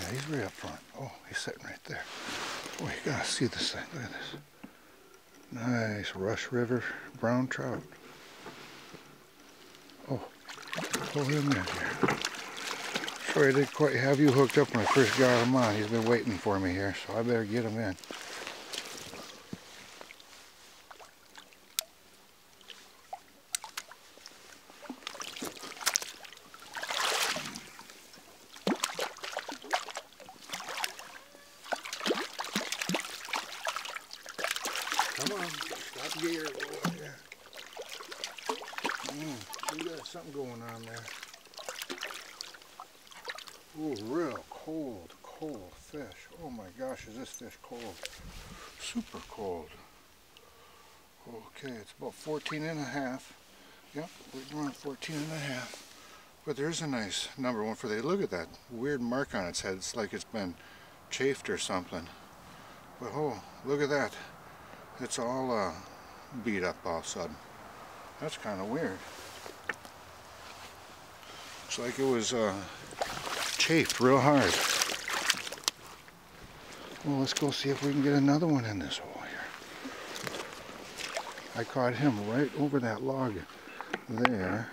yeah, he's right up front. Oh, he's sitting right there. Oh, you gotta see this thing. Look at this. Nice Rush River brown trout. Oh, pull him in here. Sorry I didn't quite have you hooked up when I first got him on. He's been waiting for me here, so I better get him in. Yeah. Mm, you got something going on there. Ooh, real cold, cold fish. Oh my gosh, is this fish cold? Super cold. Okay, it's about 14 and a half. Yep, we're around 14 and a half. But there's a nice number one for the, look at that weird mark on its head. It's like it's been chafed or something. But oh, look at that. It's all uh, beat up all of a sudden. That's kind of weird. Looks like it was uh, chafed real hard. Well, let's go see if we can get another one in this hole here. I caught him right over that log there.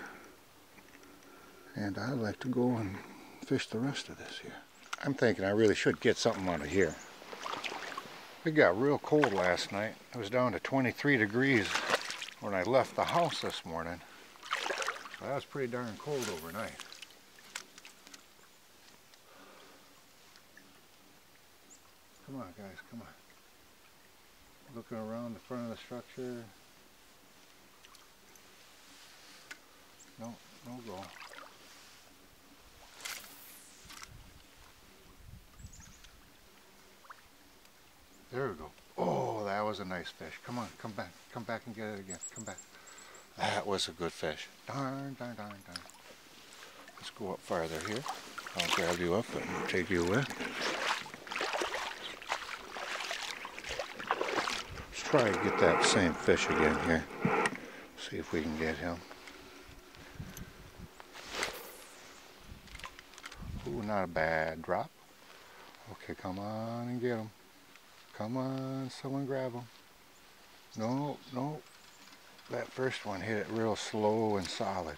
And I'd like to go and fish the rest of this here. I'm thinking I really should get something out of here. It got real cold last night. It was down to 23 degrees when I left the house this morning. That was pretty darn cold overnight. Come on guys, come on. Looking around the front of the structure. No, no go. There we go. Oh, that was a nice fish. Come on, come back. Come back and get it again. Come back. That was a good fish. Darn, darn, darn, darn. Let's go up farther here. I'll grab you up and take you away. Let's try to get that same fish again here. See if we can get him. Ooh, not a bad drop. Okay, come on and get him. Come on, someone grab them. No, no. That first one hit it real slow and solid.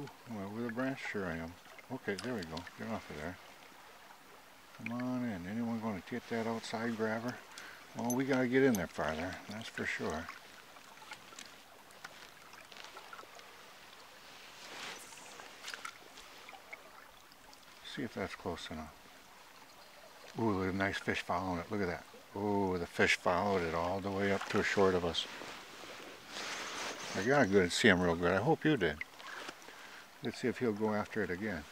Ooh, well, with a branch, sure I am. Okay, there we go. Get off of there. Come on in. Anyone going to get that outside grabber? Well, we got to get in there farther. That's for sure. See if that's close enough. Ooh, look at a nice fish following it. Look at that. Ooh, the fish followed it all the way up to a short of us. I got a good see him real good. I hope you did. Let's see if he'll go after it again.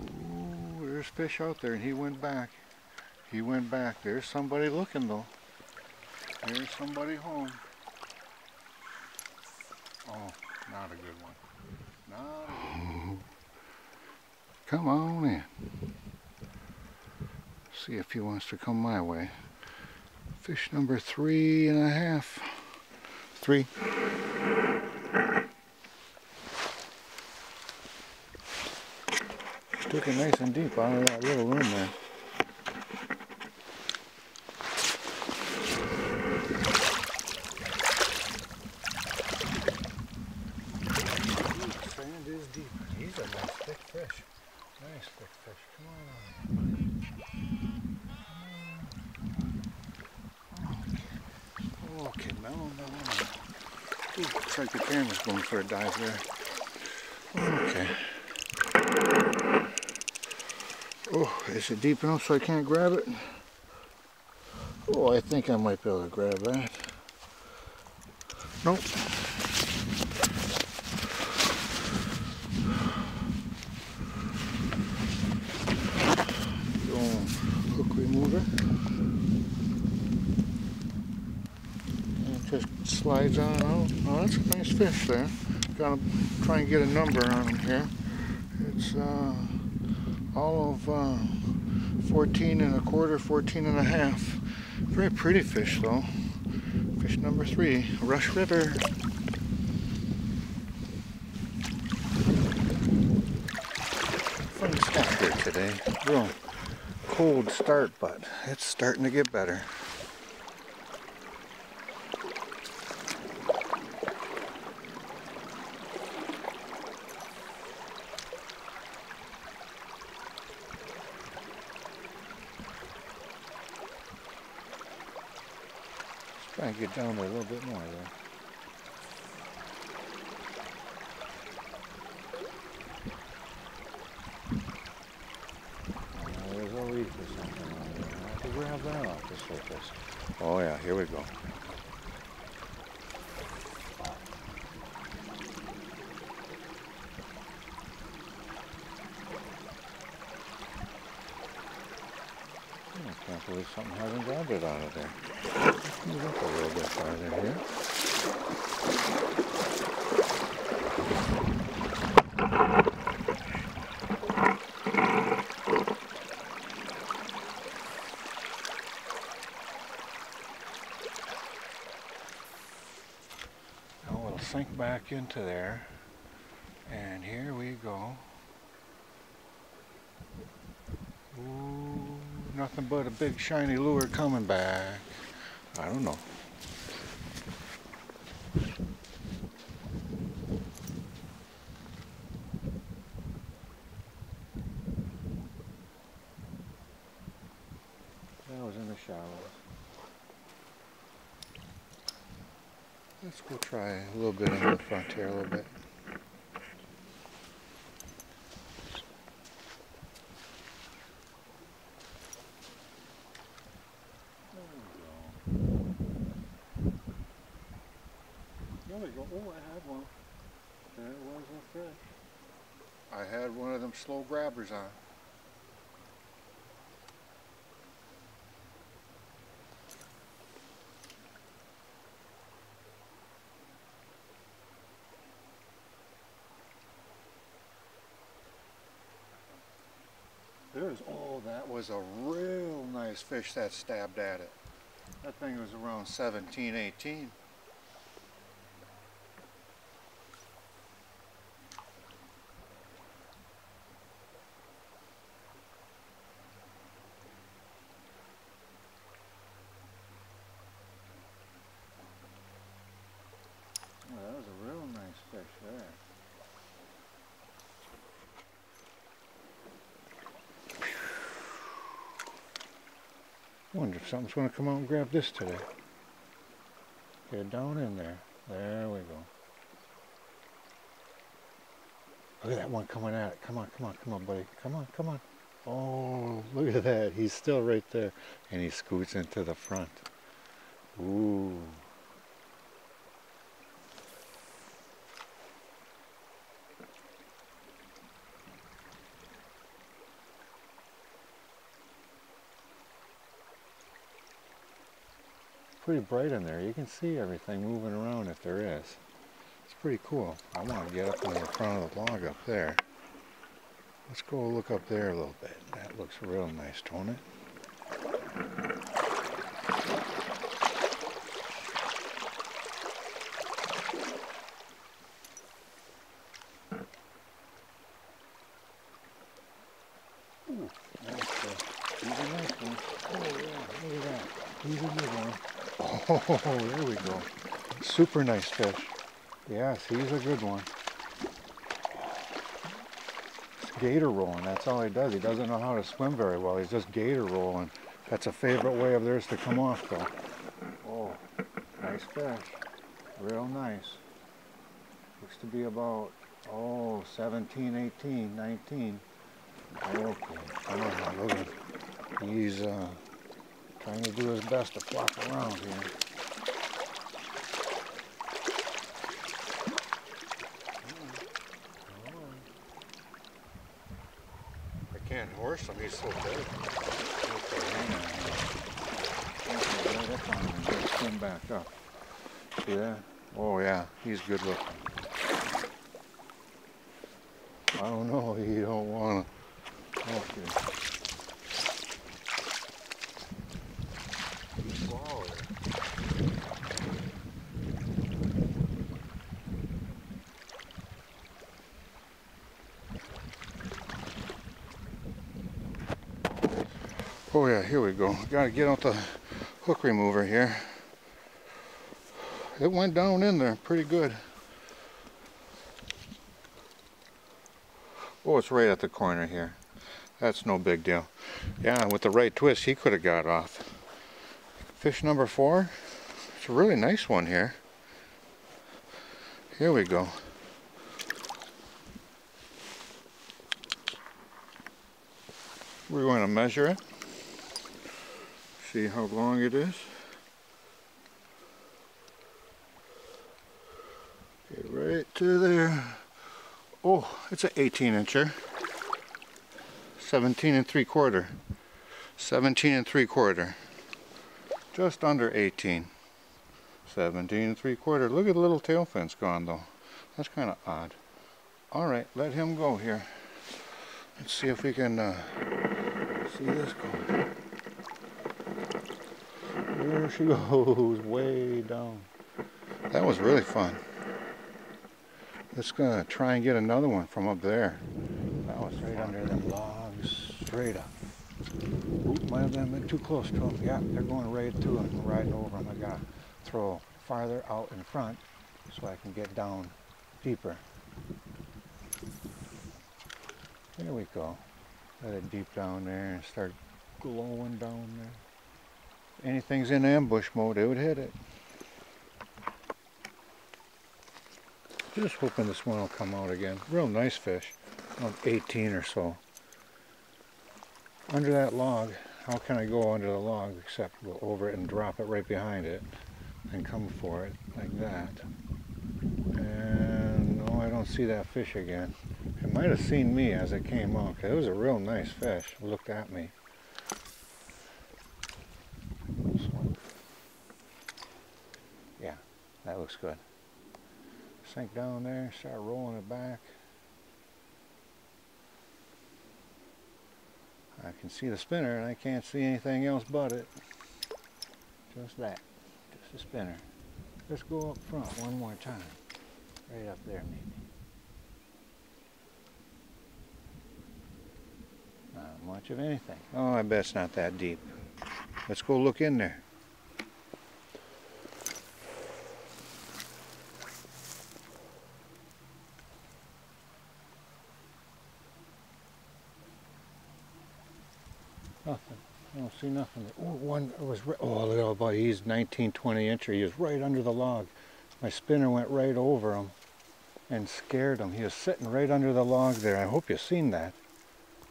Ooh, there's fish out there and he went back. He went back. There's somebody looking though. There's somebody home. Oh, not a good one. Not. Come on in. See if he wants to come my way. Fish number three and a half. Three. Took it nice and deep out of that little room there. Sand is deep. He's a nice thick fish. Nice thick fish. Come mellow, mellow, mellow. Ooh, looks like the camera's going for a dive there. Okay. Oh, is it deep enough so I can't grab it? Oh, I think I might be able to grab that. Nope. Hook remover. Just slides on out. Oh, that's a nice fish there. Gotta try and get a number on him here. It's uh, all of uh, 14 and a quarter, 14 and a half. Very pretty fish though. Fish number three, Rush River. Funny stuff here today. Real cold start, but it's starting to get better. Try and get down there a little bit more there. Uh, to. Oh yeah, here we go. I can't believe something hasn't grabbed it out of there. Move up a little bit farther here. Now it'll sink back into there. And here we go. Ooh, nothing but a big shiny lure coming back. I don't know. That was in the shallows. Let's go try a little bit in the front here, a little bit. There we go. Oh, I had one. There was a fish. I had one of them slow grabbers on. There's, oh, that was a real nice fish that stabbed at it. That thing was around 17, 18. Oh, that was a real nice fish there. Wonder if something's going to come out and grab this today. Get it down in there. There we go. Look at that one coming at it. Come on, come on, come on, buddy. Come on, come on. Oh, look at that. He's still right there. And he scoots into the front. Ooh. Pretty bright in there. You can see everything moving around if there is. It's pretty cool. I want to get up on the front of the log up there. Let's go look up there a little bit. That looks real nice, don't it? Ooh, nice fish. He's a nice one. Oh yeah, look at that. He's a good one. Oh, there we go. Super nice fish. Yes, he's a good one. It's gator rolling. That's all he does. He doesn't know how to swim very well. He's just gator rolling. That's a favorite way of theirs to come off, though. Oh, nice fish. Real nice. Looks to be about, oh, 17, 18, 19. Okay, now, look at. He's uh, trying to do his best to flop around here. I can't horse him, he's so big. Okay, hang on here. Okay, right up on him and just swim back up. See that? Oh yeah, he's good looking. I don't know, he don't want to. Okay. Oh yeah, here we go. Gotta get out the hook remover here. It went down in there pretty good. Oh, it's right at the corner here. That's no big deal. Yeah, with the right twist, he could have got off. Fish number four. It's a really nice one here. Here we go. We're going to measure it. See how long it is. Okay, right to there. Oh, it's an 18 incher. 17 and 3 quarter. 17 and 3 quarter. Just under 18. 17 and 3 quarter. Look at the little tail fins gone though. That's kind of odd. Alright, let him go here. Let's see if we can uh, see this go. There she goes, way down. That was really fun. Let's go try and get another one from up there. That was right under them logs, straight up. Oop, might have been too close to them. Yeah, they're going right to them, riding over them. I gotta throw farther out in front so I can get down deeper. There we go. Let it deep down there and start glowing down there. Anything's in ambush mode, it would hit it. Just hoping this one will come out again. Real nice fish. About 18 or so. Under that log, how can I go under the log except go over it and drop it right behind it and come for it like that. And no, I don't see that fish again. It might have seen me as it came out. It was a real nice fish. It looked at me. Yeah, that looks good sink down there, start rolling it back. I can see the spinner and I can't see anything else but it. Just that, just a spinner. Let's go up front one more time. Right up there maybe. Not much of anything. Oh, I bet it's not that deep. Let's go look in there. Nothing. I don't see nothing. Oh, one was, oh, look little boy, he's 19, 20 incher. He was right under the log. My spinner went right over him and scared him. He was sitting right under the log there. I hope you've seen that.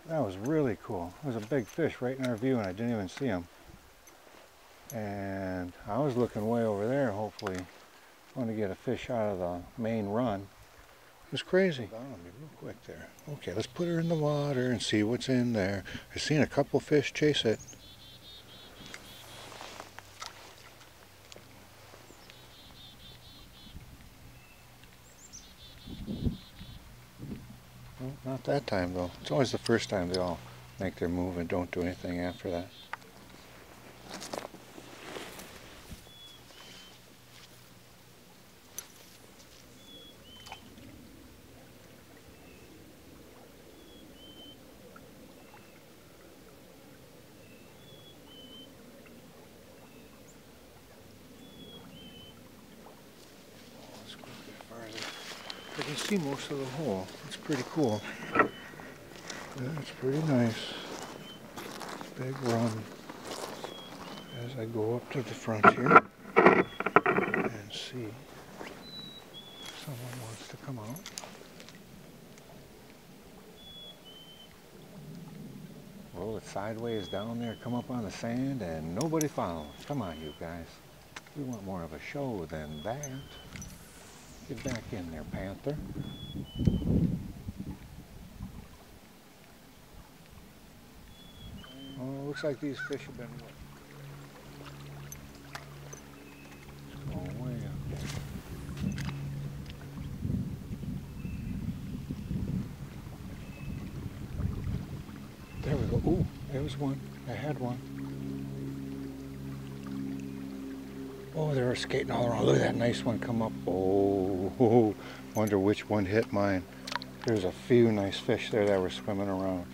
That was really cool. It was a big fish right in our view and I didn't even see him. And I was looking way over there, hopefully, want to get a fish out of the main run. It was crazy. Real quick there. Okay, let's put her in the water and see what's in there. I've seen a couple fish chase it. Well, not that time though. It's always the first time they all make their move and don't do anything after that. I can see most of the hole. It's pretty cool. That's pretty nice. Big run as I go up to the front here and see if someone wants to come out. Roll it sideways down there, come up on the sand, and nobody follows. Come on, you guys. We want more of a show than that. Get back in there, Panther. Oh, looks like these fish have been wet. There. There we go. Ooh, there was one. I had one. Oh, they were skating all around. Look at that nice one come up. Oh, wonder which one hit mine. There's a few nice fish there that were swimming around.